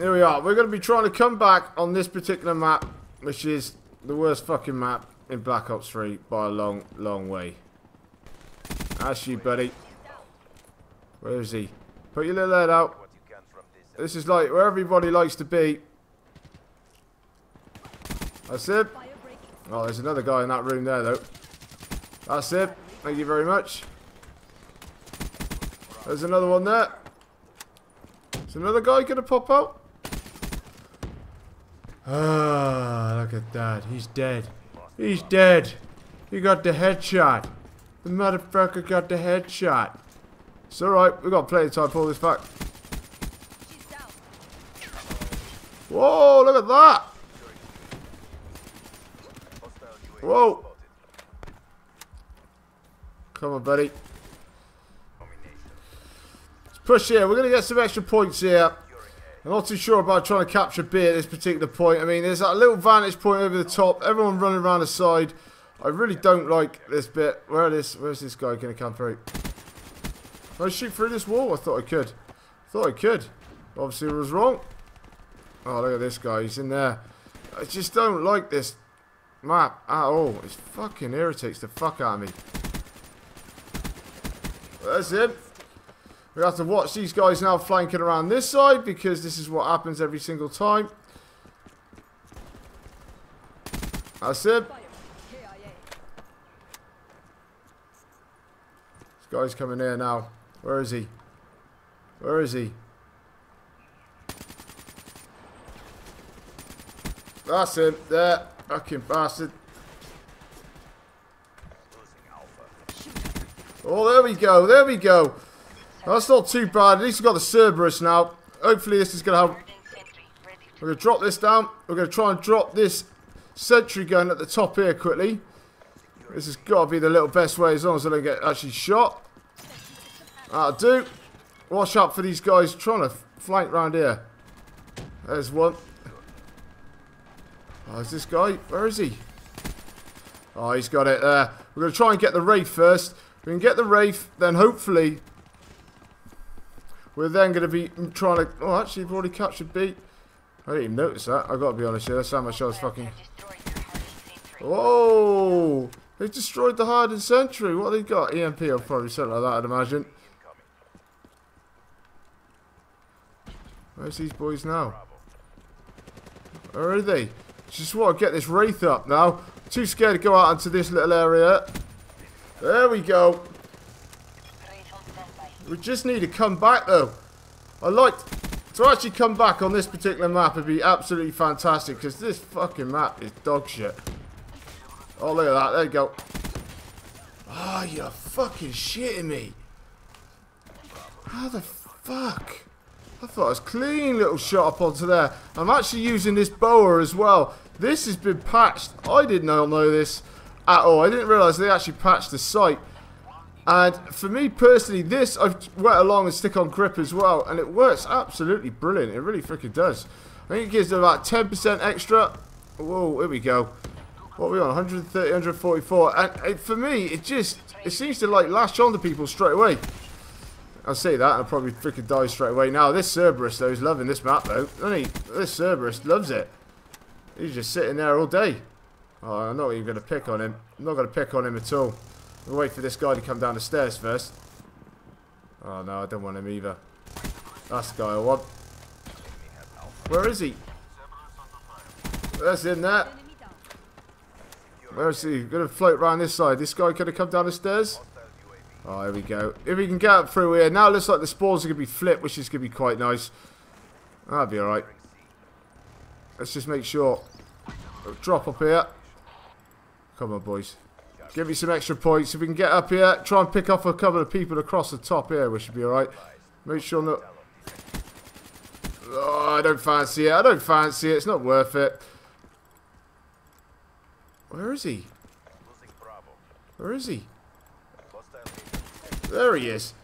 Here we are. We're going to be trying to come back on this particular map, which is the worst fucking map in Black Ops 3 by a long, long way. That's you, buddy. Where is he? Put your little head out. This is like where everybody likes to be. That's it. Oh, there's another guy in that room there, though. That's it. Thank you very much. There's another one there. Is another guy going to pop out? Ah, look at that. He's dead. He's dead. He got the headshot. The motherfucker got the headshot. It's alright. We've got plenty of time for this fuck. Whoa, look at that. Whoa. Come on, buddy. Let's push here. We're going to get some extra points here. I'm not too sure about trying to capture B at this particular point. I mean, there's that little vantage point over the top. Everyone running around the side. I really don't like this bit. Where is where's this guy going to come through? Can I shoot through this wall? I thought I could. I thought I could. Obviously, I was wrong. Oh, look at this guy. He's in there. I just don't like this map at all. It fucking irritates the fuck out of me. That's it. We have to watch these guys now flanking around this side because this is what happens every single time. That's it. This guy's coming here now. Where is he? Where is he? That's him. There. Fucking bastard. Oh, there we go. There we go. That's not too bad. At least we've got the Cerberus now. Hopefully this is going to help. We're going to drop this down. We're going to try and drop this sentry gun at the top here quickly. This has got to be the little best way as long as I don't get actually shot. That'll do. Watch out for these guys trying to flank round here. There's one. Oh, is this guy? Where is he? Oh, he's got it there. We're going to try and get the Wraith first. We can get the Wraith, then hopefully we're then going to be trying to... Oh, actually, we've already captured B. I didn't even notice that. i got to be honest here. That's how much I was fucking... Whoa! They destroyed the hardened sentry. What they got? EMP or probably something like that, I'd imagine. Where's these boys now? Where are they? Just want to get this Wraith up now. Too scared to go out into this little area. There we go. We just need to come back though. I like to actually come back on this particular map would be absolutely fantastic because this fucking map is dog shit. Oh, look at that. There you go. Oh, you're fucking shitting me. How the fuck? I thought it was clean little shot up onto there. I'm actually using this boa as well. This has been patched. I did not know this at all. I didn't realise they actually patched the sight. And for me personally, this I've went along and stick on grip as well, and it works absolutely brilliant. It really freaking does. I think it gives about 10% extra. Whoa, here we go. What are we on? 130, 144. And it, for me, it just it seems to like latch on to people straight away. I'll say that, I'll probably freaking die straight away. Now, this Cerberus, though, is loving this map, though. He, this Cerberus loves it. He's just sitting there all day. Oh, I'm not even going to pick on him. I'm not going to pick on him at all. We'll wait for this guy to come down the stairs first. Oh no, I don't want him either. That's the guy I want. Where is he? That's in there. Where is he? Gonna float around this side. This guy gonna come down the stairs? Oh, here we go. If we can get up through here. Now it looks like the spawns are gonna be flipped, which is gonna be quite nice. That'll be alright. Let's just make sure. Drop up here. Come on, boys. Give me some extra points. If we can get up here, try and pick off a couple of people across the top here, we should be alright. Make sure not... Oh, I don't fancy it. I don't fancy it. It's not worth it. Where is he? Where is he? There he is.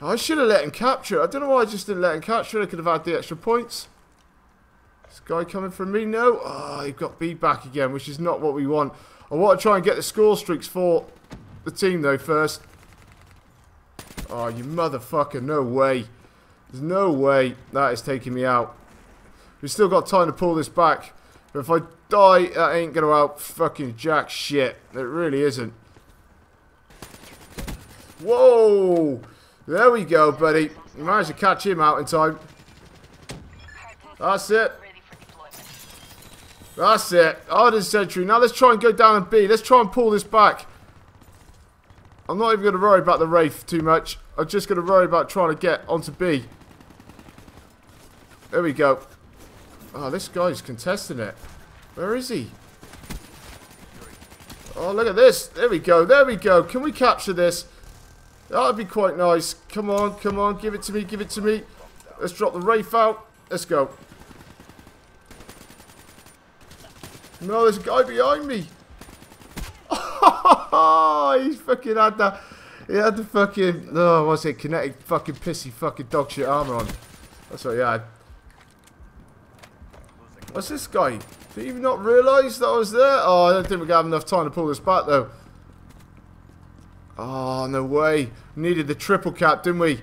I should have let him capture I don't know why I just didn't let him capture I could have had the extra points. This guy coming from me? No. Oh, he got B back again, which is not what we want. I want to try and get the score streaks for the team, though, first. Oh, you motherfucker. No way. There's no way that is taking me out. We've still got time to pull this back. But if I die, that ain't going to help fucking jack shit. It really isn't. Whoa! There we go, buddy. managed to catch him out in time. That's it. That's it. Arden Sentry. Now let's try and go down and B. Let's try and pull this back. I'm not even going to worry about the Wraith too much. I'm just going to worry about trying to get onto B. There we go. Oh, this guy's contesting it. Where is he? Oh, look at this. There we go. There we go. Can we capture this? That would be quite nice. Come on, come on. Give it to me, give it to me. Let's drop the Wraith out. Let's go. No, there's a guy behind me. He's fucking had the... He had the fucking... Oh, what's it? Kinetic fucking pissy fucking dog shit armor on. That's what he had. What's this guy? Did he even not realise that I was there? Oh, I don't think we're going to have enough time to pull this back, though. Oh, no way. Needed the triple cap, didn't we?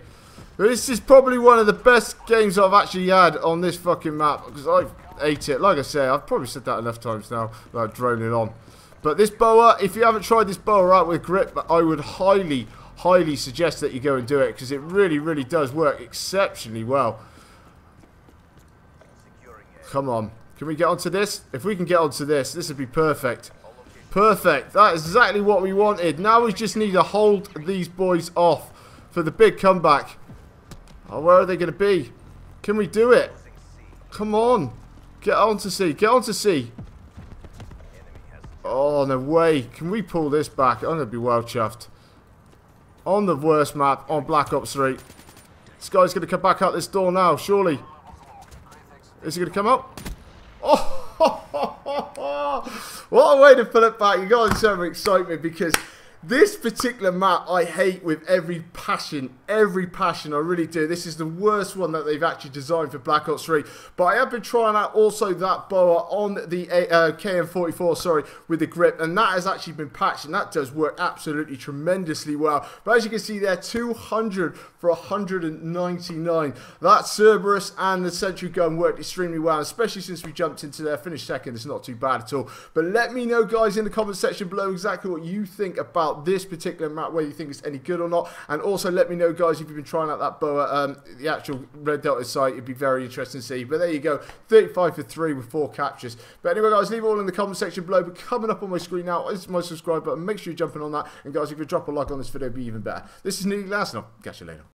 This is probably one of the best games I've actually had on this fucking map. Because I've ate it. Like I say, I've probably said that enough times now without droning on. But this boa, if you haven't tried this boa out with grip, I would highly, highly suggest that you go and do it. Because it really, really does work exceptionally well. Come on. Can we get onto this? If we can get onto this, this would be perfect. Perfect. That is exactly what we wanted. Now we just need to hold these boys off for the big comeback. Oh, where are they going to be? Can we do it? Come on. Get on to C. Get on to C. Oh, no way. Can we pull this back? I'm going to be well chuffed. On the worst map, on Black Ops 3. This guy's going to come back out this door now, surely. Is he going to come up? Oh, what a way to pull it back. You got some excitement because this particular map I hate with every passion, every passion I really do. This is the worst one that they've actually designed for Black Ops 3. But I have been trying out also that boa on the uh, KN44, sorry, with the grip. And that has actually been patched and that does work absolutely tremendously well. But as you can see there, 200 for 199. That Cerberus and the Sentry Gun worked extremely well, especially since we jumped into their finished second. It's not too bad at all. But let me know, guys, in the comment section below exactly what you think about about this particular map, whether you think it's any good or not. And also let me know, guys, if you've been trying out that boa, um, the actual Red Delta sight. It'd be very interesting to see. But there you go, 35 for 3 with 4 captures. But anyway, guys, leave it all in the comment section below. But coming up on my screen now is my subscribe button. Make sure you're jumping on that. And guys, if you drop a like on this video, it'd be even better. This is Neely Glass, and I'll catch you later.